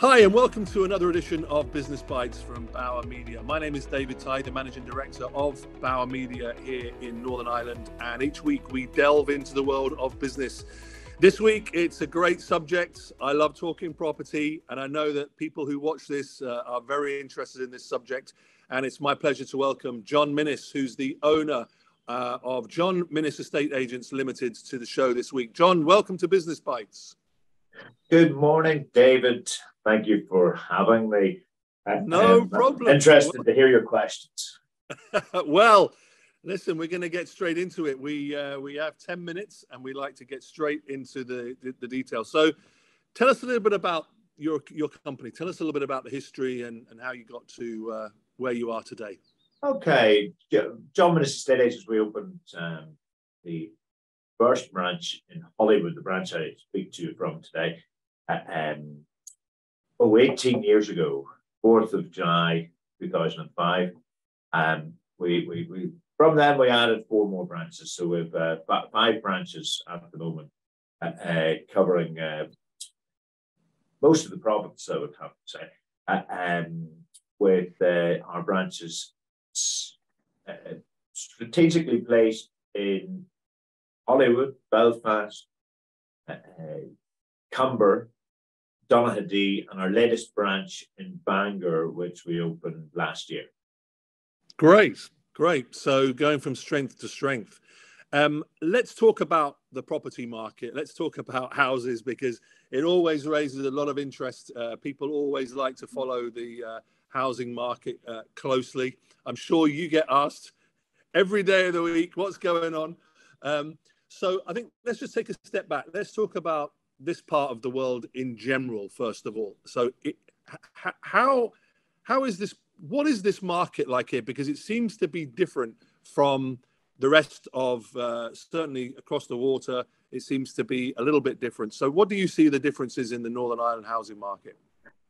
Hi, and welcome to another edition of Business Bites from Bauer Media. My name is David Tighe, the managing director of Bauer Media here in Northern Ireland. And each week we delve into the world of business. This week it's a great subject. I love talking property, and I know that people who watch this uh, are very interested in this subject. And it's my pleasure to welcome John Minnis, who's the owner uh, of John Minnis Estate Agents Limited, to the show this week. John, welcome to Business Bites. Good morning, David. Thank you for having me. No um, problem. interested to hear your questions. well, listen, we're going to get straight into it. We uh, we have ten minutes, and we like to get straight into the, the, the details. So, tell us a little bit about your your company. Tell us a little bit about the history and, and how you got to uh, where you are today. Okay, John Minnis Estate Agents. We opened um, the first branch in Holywood, the branch I speak to you from today. Uh, um, oh, 18 years ago, 4th of July 2005. Um, we, we, we, from then, we added four more branches. So we've uh, five branches at the moment, uh, uh, covering uh, most of the province, I would have to say, uh, um, with uh, our branches strategically placed in Holywood, Belfast, Comber, Donaghadee and our latest branch in Bangor, which we opened last year. Great, great. So going from strength to strength. Um, let's talk about the property market. Let's talk about houses because it always raises a lot of interest. Uh, people always like to follow the uh, housing market uh, closely. I'm sure you get asked every day of the week what's going on. Um, so I think let's just take a step back. Let's talk about this part of the world in general, first of all. So, it, how how is this? What is this market like here? Because it seems to be different from the rest of uh, certainly across the water. It seems to be a little bit different. So, what do you see the differences in the Northern Ireland housing market?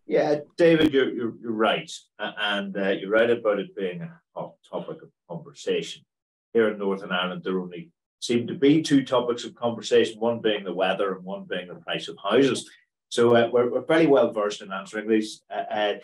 Yeah, David, you're you're, you're right, and uh, you're right about it being a hot topic of conversation here in Northern Ireland. There are only seem to be two topics of conversation, one being the weather and one being the price of houses. So uh, we're, we're fairly well versed in answering these uh, uh,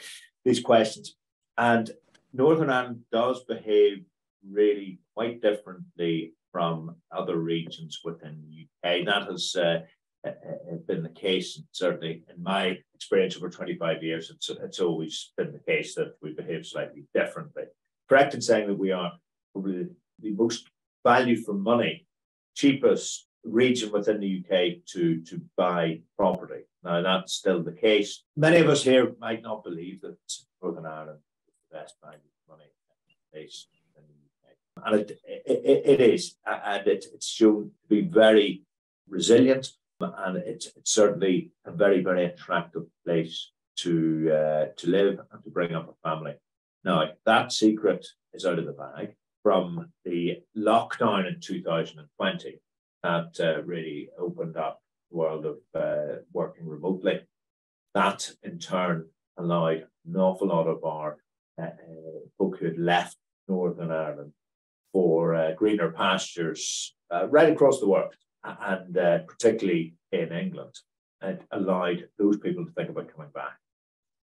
these questions. And Northern Ireland does behave really quite differently from other regions within the UK. That has uh, uh, uh, been the case, certainly in my experience over 25 years, it's, it's always been the case that we behave slightly differently. Correct in saying that we are probably the most value for money cheapest region within the UK to, to buy property. Now, that's still the case. Many of us here might not believe that Northern Ireland is the best value for money place in the UK. And it, it, it is, and it, it's shown to be very resilient, and it's, it's certainly a very, very attractive place to, uh, to live and to bring up a family. Now, that secret is out of the bag from the lockdown in 2020 that uh, really opened up the world of uh, working remotely. That in turn allowed an awful lot of our uh, uh folk who had left Northern Ireland for uh, greener pastures uh, right across the world, and particularly in England. It allowed those people to think about coming back.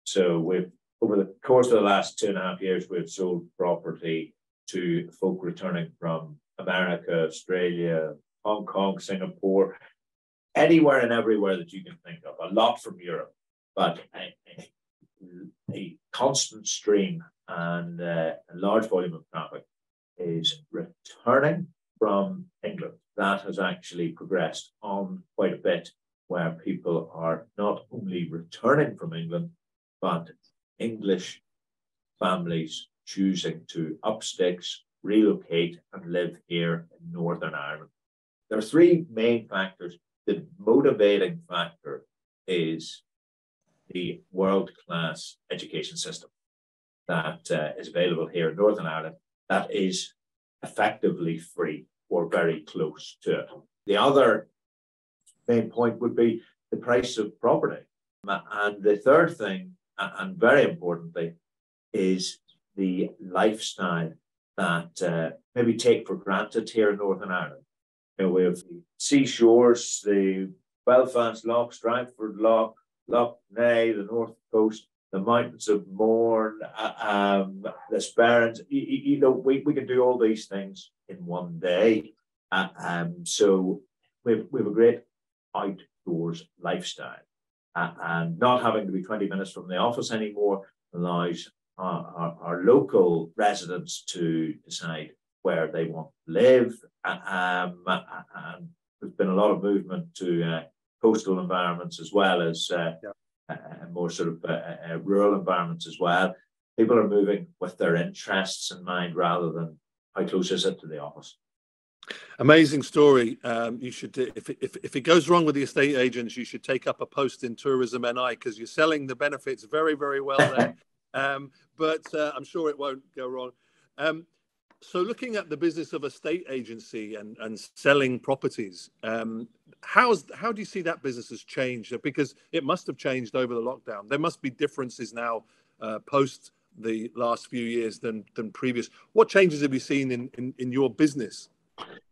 So we've over the course of the last two and a half years, we've sold property to folk returning from America, Australia, Hong Kong, Singapore, anywhere and everywhere that you can think of, a lot from Europe, but a, a constant stream and uh, a large volume of traffic is returning from England. That has actually progressed on quite a bit, where people are not only returning from England, but English families choosing to up sticks, relocate, and live here in Northern Ireland. There are three main factors. The motivating factor is the world class education system that uh, is available here in Northern Ireland that is effectively free or very close to it. The other main point would be the price of property. And the third thing, and very importantly, is the lifestyle that uh, maybe take for granted here in Northern Ireland. You know, we have the seashores, the Belfast Lough, Strangford Lough, Lough Neagh, the North Coast, the mountains of Mourne, uh, um, the Sperrins. You, you, know, we, we can do all these things in one day. Uh, um, so we have, we have a great outdoors lifestyle. Uh, and not having to be 20 minutes from the office anymore allows our, our, our local residents to decide where they want to live. Um, and there's been a lot of movement to uh, coastal environments as well as uh, yeah. uh, more sort of uh, uh, rural environments as well. People are moving with their interests in mind rather than how close is it to the office. Amazing story. Um, you should, if, if, if it goes wrong with the estate agents, you should take up a post in Tourism NI because you're selling the benefits very, very well there. um, but uh, I'm sure it won't go wrong. Um, so, looking at the business of a state agency and, and selling properties, um, how's how do you see that business has changed? Because it must have changed over the lockdown. There must be differences now uh, post the last few years than than previous. What changes have you seen in in, in your business?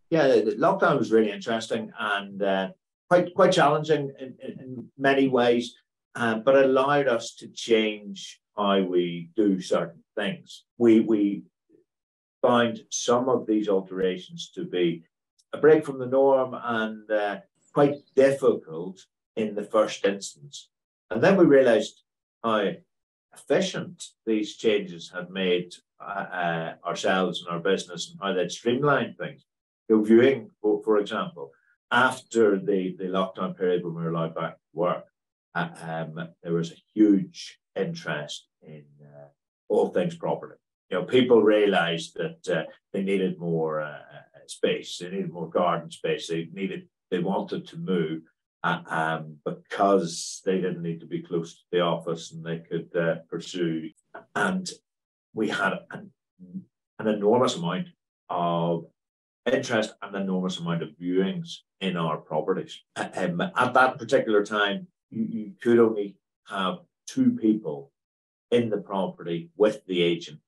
Yeah, the lockdown was really interesting and uh, quite quite challenging in, in, many ways, uh, but allowed us to change how we do certain things. We we find some of these alterations to be a break from the norm and uh, quite difficult in the first instance. And then we realized how efficient these changes had made uh, ourselves and our business and how they'd streamlined things. Viewing, for, for example, after the, the lockdown period when we were allowed back to work, um, there was a huge interest in uh, all things property you know, people realized that uh, they needed more uh, uh, space, they needed more garden space, they needed, they wanted to move. Uh, um, because they didn't need to be close to the office and they could uh, pursue. And we had an, an enormous amount of interest and enormous amount of viewings in our properties. Um, at that particular time, you, you could only have two people in the property with the agent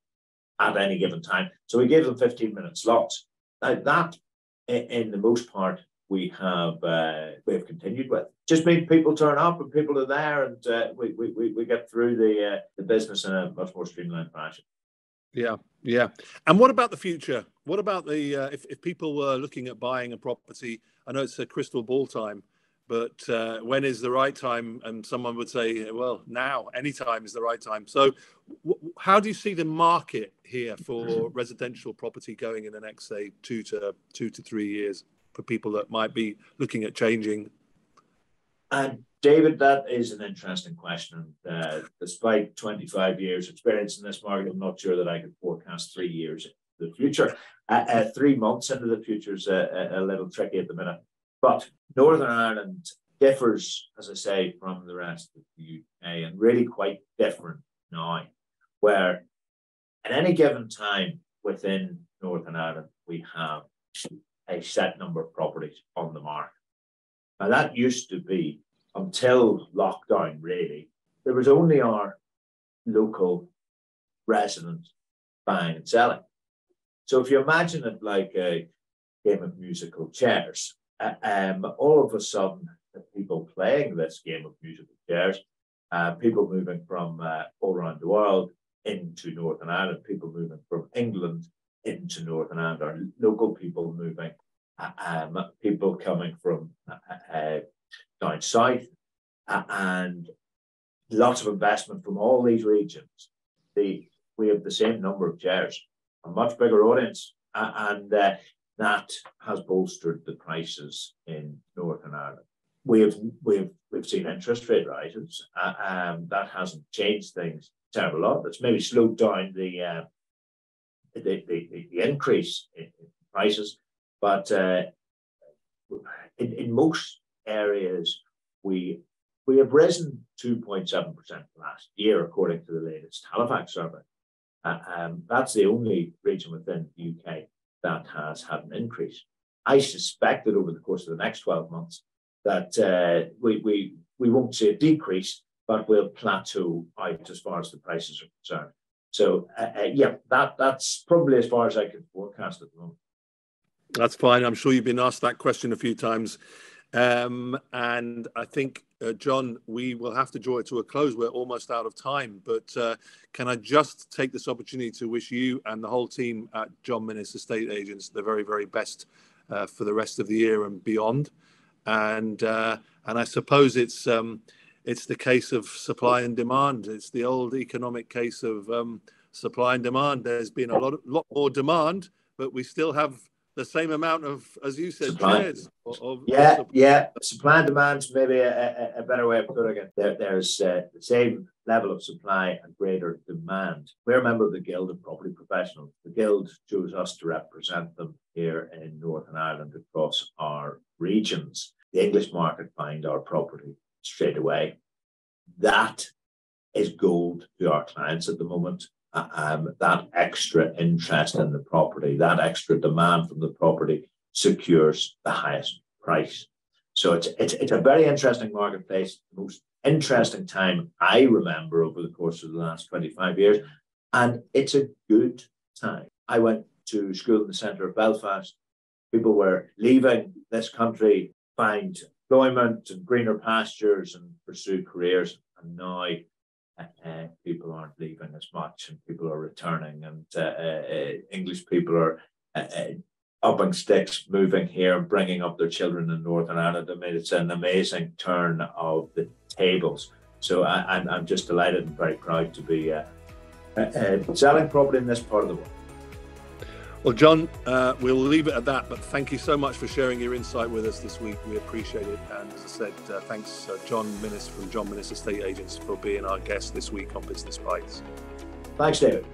at any given time. So we gave them 15 minute slots. Now that, in the most part, we have uh, we have continued with. Just mean people turn up and people are there, and uh, we, we we get through the uh, the business in a much more streamlined fashion. Yeah, yeah. And what about the future? What about the uh, if if people were looking at buying a property? I know it's a crystal ball time, but uh, when is the right time? And someone would say, well, now, any time is the right time. So, w- how do you see the market here for residential property going in the next, say, two to two to three years for people that might be looking at changing? And David, that is an interesting question. Uh, despite 25 years experience in this market, I'm not sure that I could forecast three years the future. Uh, uh, three months into the future is a, a little tricky at the minute. But Northern Ireland differs, as I say, from the rest of the UK and really quite different now, where at any given time within Northern Ireland, we have a set number of properties on the market. Now, that used to be until lockdown, really, there was only our local residents buying and selling. So if you imagine it like a game of musical chairs, um, all of a sudden, people playing this game of musical chairs, uh, people moving from uh, all around the world into Northern Ireland, people moving from England into Northern Ireland, or local people moving, uh, um, people coming from uh, uh, down south, and lots of investment from all these regions. The, we have the same number of chairs, a much bigger audience, and that has bolstered the prices in Northern Ireland. We have we've we've seen interest rate rises. Uh, um, that hasn't changed things terrible lot. It's maybe slowed down the uh, the, the, the, increase in, prices, but uh, in, in most areas we we have risen 2.7% last year, according to the latest Halifax survey. Uh, um, that's the only region within the UK that has had an increase. I suspect that over the course of the next 12 months, that uh, we, we, we won't see a decrease, but we'll plateau out as far as the prices are concerned. So, uh, uh, yeah, that, that's probably as far as I can forecast at the moment. That's fine. I'm sure you've been asked that question a few times. Um, and I think uh, John, we will have to draw it to a close. We're almost out of time, but uh, can I just take this opportunity to wish you and the whole team at John Minnis Estate Agents the very, very best uh, for the rest of the year and beyond. And uh, and I suppose it's um, it's the case of supply and demand. It's the old economic case of um, supply and demand. There's been a lot, lot more demand, but we still have the same amount of, as you said, supply. Of, yeah, of yeah. Supply and demand maybe a, a, a, better way of putting it. There, there's uh, the same level of supply and greater demand. We're a member of the Guild of Property Professionals. The Guild chose us to represent them here in Northern Ireland across our regions. The English market find our property straight away. That is gold to our clients at the moment. Um, that extra interest in the property, that extra demand from the property secures the highest price. So it's, it's, it's a very interesting marketplace, the most interesting time I remember over the course of the last 25 years. And it's a good time. I went to school in the centre of Belfast. People were leaving this country, find employment and greener pastures and pursue careers. And now uh, people aren't leaving as much and people are returning and uh, uh, English people are uh, uh, upping sticks, moving here and bringing up their children in Northern Ireland. I mean, it's an amazing turn of the tables. So I, am I'm, I'm just delighted and very proud to be uh, selling property in this part of the world. Well, John, uh, we'll leave it at that, but thank you so much for sharing your insight with us this week. We appreciate it. And as I said, uh, thanks, uh, John Minnis from John Minnis Estate Agents, for being our guest this week on Business Bites. Thanks, David.